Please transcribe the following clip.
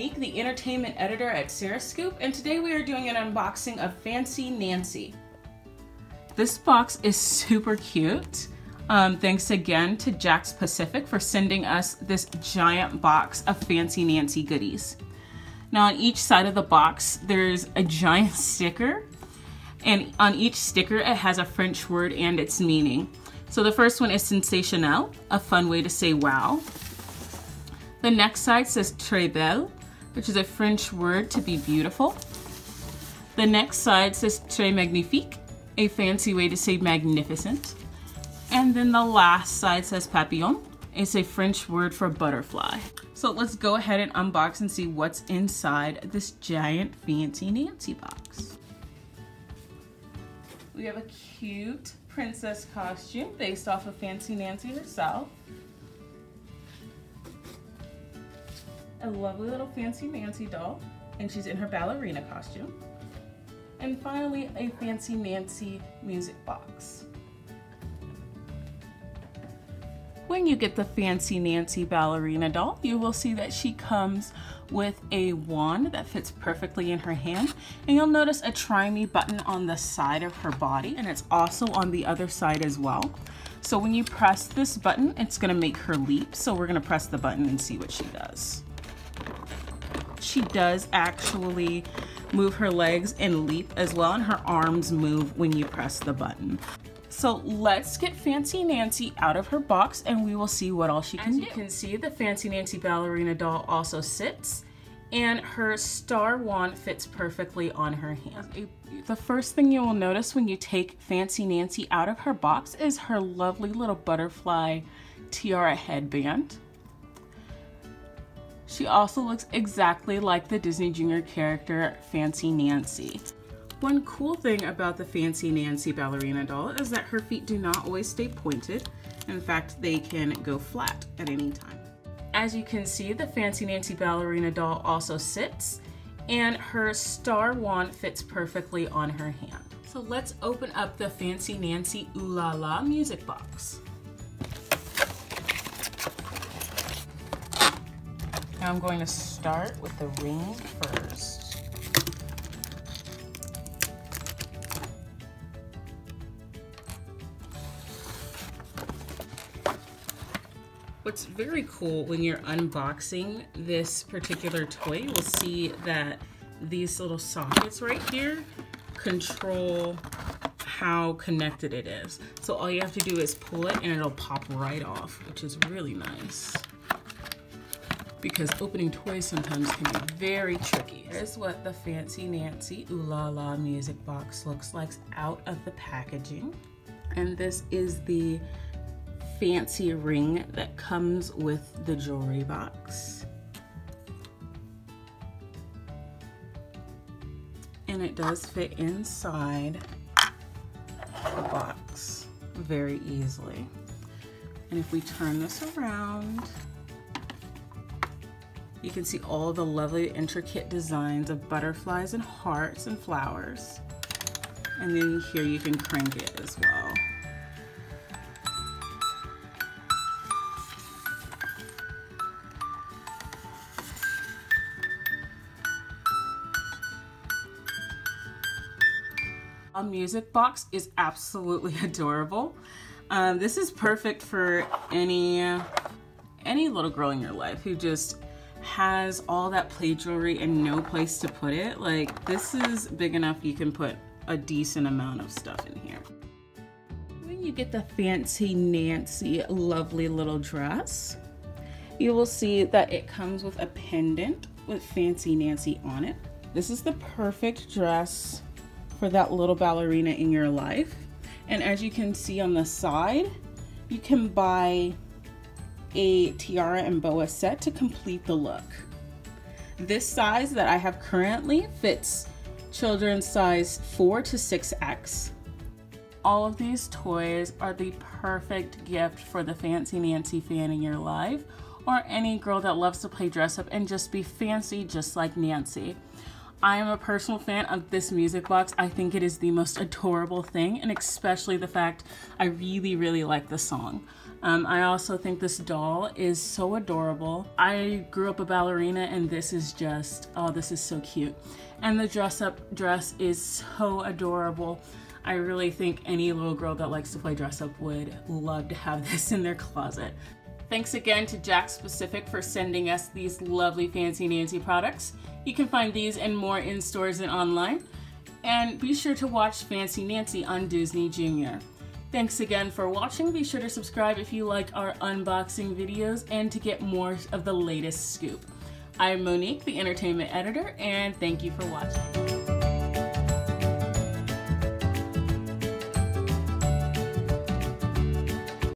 Monique, the entertainment editor at Sarah Scoop, and today we are doing an unboxing of Fancy Nancy. This box is super cute. Um, thanks again to Jakks Pacific for sending us this giant box of Fancy Nancy goodies. Now on each side of the box, there's a giant sticker, and on each sticker it has a French word and its meaning. So the first one is sensationnel, a fun way to say wow. The next side says très belle, which is a French word to be beautiful. The next side says très magnifique, a fancy way to say magnificent. And then the last side says papillon. It's a French word for butterfly. So let's go ahead and unbox and see what's inside this giant Fancy Nancy box. We have a cute princess costume based off of Fancy Nancy herself. A lovely little Fancy Nancy doll, and she's in her ballerina costume. And finally, a Fancy Nancy music box. When you get the Fancy Nancy ballerina doll, you will see that she comes with a wand that fits perfectly in her hand. And you'll notice a try me button on the side of her body, and it's also on the other side as well. So when you press this button, it's gonna make her leap. So we're gonna press the button and see what she does she does actually move her legs and leap as well, and her arms move when you press the button. So let's get Fancy Nancy out of her box and we will see what all she can As do. you can see, the Fancy Nancy ballerina doll also sits and her star wand fits perfectly on her hand. The first thing you will notice when you take Fancy Nancy out of her box is her lovely little butterfly tiara headband. She also looks exactly like the Disney Junior character Fancy Nancy. One cool thing about the Fancy Nancy ballerina doll is that her feet do not always stay pointed. In fact, they can go flat at any time. As you can see, the Fancy Nancy ballerina doll also sits and her star wand fits perfectly on her hand. So let's open up the Fancy Nancy Ooh La La music box. Now I'm going to start with the ring first. What's very cool when you're unboxing this particular toy, you will see that these little sockets right here control how connected it is. So all you have to do is pull it and it'll pop right off, which is really nice because opening toys sometimes can be very tricky. Here's what the Fancy Nancy Ooh La La music box looks like out of the packaging. And this is the fancy ring that comes with the jewelry box. And it does fit inside the box very easily. And if we turn this around, you can see all the lovely intricate designs of butterflies and hearts and flowers. And then here you can crank it as well. A music box is absolutely adorable. Um, this is perfect for any any little girl in your life who just has all that play jewelry and no place to put it. Like this is big enough you can put a decent amount of stuff in here. When you get the Fancy Nancy lovely little dress, you will see that it comes with a pendant with Fancy Nancy on it. This is the perfect dress for that little ballerina in your life. And as you can see on the side, you can buy a tiara and boa set to complete the look. This size that I have currently fits children's size 4 to 6X. All of these toys are the perfect gift for the Fancy Nancy fan in your life or any girl that loves to play dress up and just be fancy just like Nancy. I am a personal fan of this music box. I think it is the most adorable thing, and especially the fact I really, really like the song. Um, I also think this doll is so adorable. I grew up a ballerina, and this is just, oh, this is so cute. And the dress up dress is so adorable. I really think any little girl that likes to play dress up would love to have this in their closet. Thanks again to Jakks Pacific for sending us these lovely Fancy Nancy products. You can find these and more in stores and online. And be sure to watch Fancy Nancy on Disney Junior. Thanks again for watching. Be sure to subscribe if you like our unboxing videos and to get more of the latest scoop. I'm Monique, the entertainment editor, and thank you for watching.